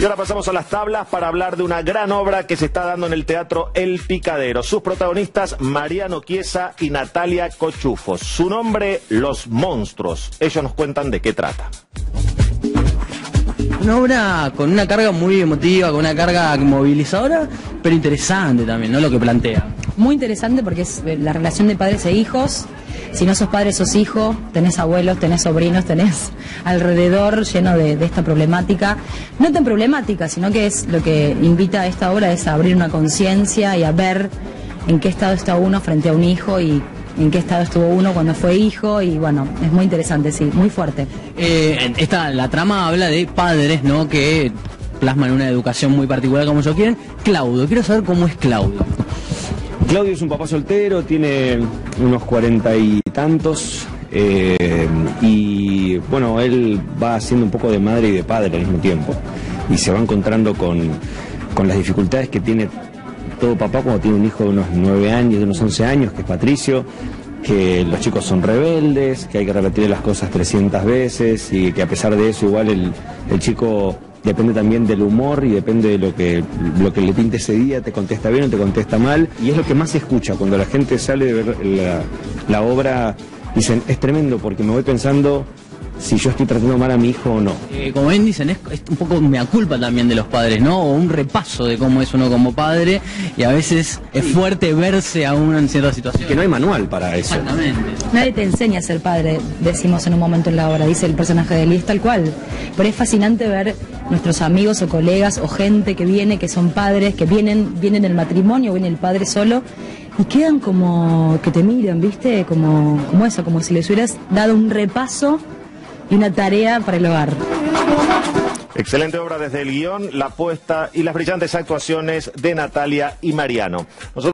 Y ahora pasamos a las tablas para hablar de una gran obra que se está dando en el Teatro El Picadero. Sus protagonistas, Mariano Chiesa y Natalia Cochufos. Su nombre, Los Monstruos. Ellos nos cuentan de qué trata. Una obra con una carga muy emotiva, con una carga movilizadora, pero interesante también, ¿no? Lo que plantea. Muy interesante porque es eh, la relación de padres e hijos. Si no sos padre, sos hijo, tenés abuelos, tenés sobrinos, tenés alrededor lleno de, esta problemática. No tan problemática, sino que es lo que invita a esta obra es a abrir una conciencia y a ver en qué estado está uno frente a un hijo y en qué estado estuvo uno cuando fue hijo y bueno, es muy interesante, sí, muy fuerte. Eh, esta, la trama habla de padres, ¿no? Que plasman una educación muy particular como ellos quieren. Claudio, quiero saber cómo es Claudio. Claudio es un papá soltero, tiene unos cuarenta y tantos. eh, y bueno, él va haciendo un poco de madre y de padre al mismo tiempo. Y se va encontrando con, con las dificultades que tiene todo papá cuando tiene un hijo de unos nueve años, de unos 11 años, que es Patricio, que los chicos son rebeldes, que hay que repetir las cosas 300 veces y que a pesar de eso igual el, el chico depende también del humor y depende de lo que, lo que le pinte ese día, te contesta bien o te contesta mal. Y es lo que más se escucha cuando la gente sale de ver la, la obra, dicen, es tremendo porque me voy pensando si yo estoy tratando mal a mi hijo o no. Eh, como bien dicen, es, es un poco mea culpa también de los padres, ¿no? O un repaso de cómo es uno como padre y a veces es fuerte verse a uno en ciertas situaciones. Que no hay manual para eso. Exactamente. Nadie te enseña a ser padre, decimos en un momento en la obra, dice el personaje de Liz, tal cual. Pero es fascinante ver nuestros amigos o colegas o gente que viene, que son padres, que vienen, vienen el matrimonio, viene el padre solo, y quedan como que te miran, ¿viste? Como, como eso, como si les hubieras dado un repaso y una tarea para el hogar. Excelente obra desde el guion, la puesta y las brillantes actuaciones de Natalia y Mariano.